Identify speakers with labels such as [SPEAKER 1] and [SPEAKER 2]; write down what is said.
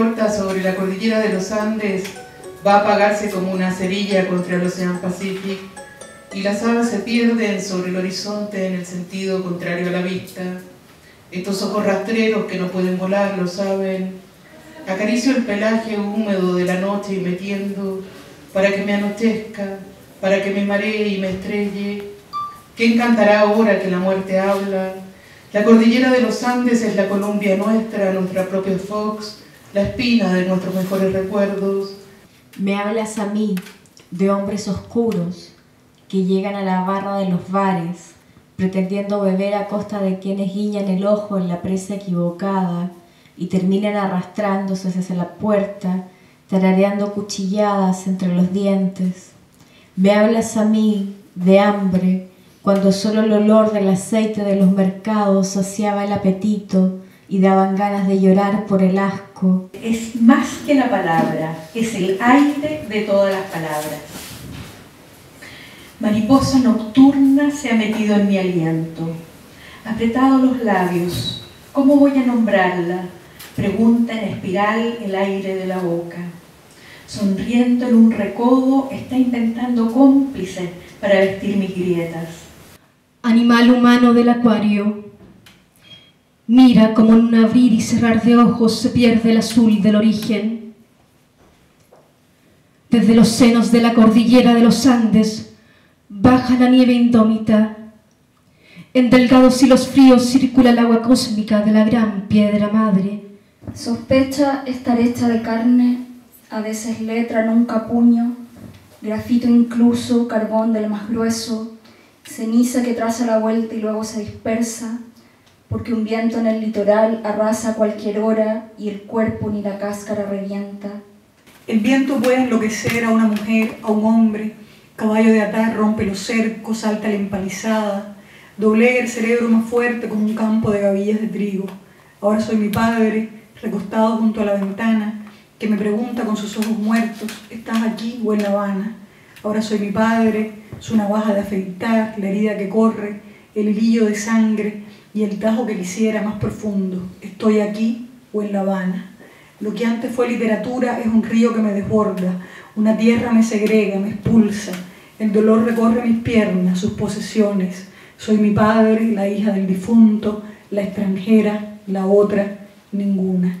[SPEAKER 1] tormenta sobre la cordillera de los Andes va a apagarse como una cerilla contra el Océano Pacífico y las aves se pierden sobre el horizonte en el sentido contrario a la vista. Estos ojos rastreros que no pueden volar lo saben. Acaricio el pelaje húmedo de la noche y metiendo para que me anochezca, para que me maree y me estrelle. ¿Quién cantará ahora que la muerte habla? La cordillera de los Andes es la Colombia nuestra, nuestra propia Fox, la espina de nuestros mejores recuerdos.
[SPEAKER 2] Me hablas a mí de hombres oscuros que llegan a la barra de los bares, pretendiendo beber a costa de quienes guiñan el ojo en la presa equivocada y terminan arrastrándose hacia la puerta, tarareando cuchilladas entre los dientes. Me hablas a mí de hambre, cuando solo el olor del aceite de los mercados saciaba el apetito y daban ganas de llorar por el asco.
[SPEAKER 3] Es más que la palabra, es el aire de todas las palabras. Mariposa nocturna se ha metido en mi aliento, apretado los labios. ¿Cómo voy a nombrarla? Pregunta en espiral el aire de la boca. Sonriendo en un recodo, está intentando cómplice para vestir mis grietas.
[SPEAKER 4] Animal humano del acuario, mira como en un abrir y cerrar de ojos se pierde el azul del origen. Desde los senos de la cordillera de los Andes, Baja la nieve indómita. En delgados hilos fríos circula el agua cósmica de la gran piedra madre.
[SPEAKER 5] Sospecha estar hecha de carne, a veces letra, nunca puño, grafito incluso, carbón del más grueso, ceniza que traza la vuelta y luego se dispersa, porque un viento en el litoral arrasa a cualquier hora y el cuerpo ni la cáscara revienta.
[SPEAKER 6] El viento puede enloquecer a una mujer, a un hombre, Caballo de atar rompe los cercos, salta la empalizada, doblega el cerebro más fuerte como un campo de gavillas de trigo. Ahora soy mi padre, recostado junto a la ventana, que me pregunta con sus ojos muertos, ¿estás aquí o en La Habana? Ahora soy mi padre, su navaja de afeitar, la herida que corre, el hilillo de sangre y el tajo que quisiera más profundo. ¿Estoy aquí o en La Habana? Lo que antes fue literatura es un río que me desborda, una tierra me segrega, me expulsa, el dolor recorre mis piernas, sus posesiones. Soy mi padre, la hija del difunto, la extranjera, la otra, ninguna.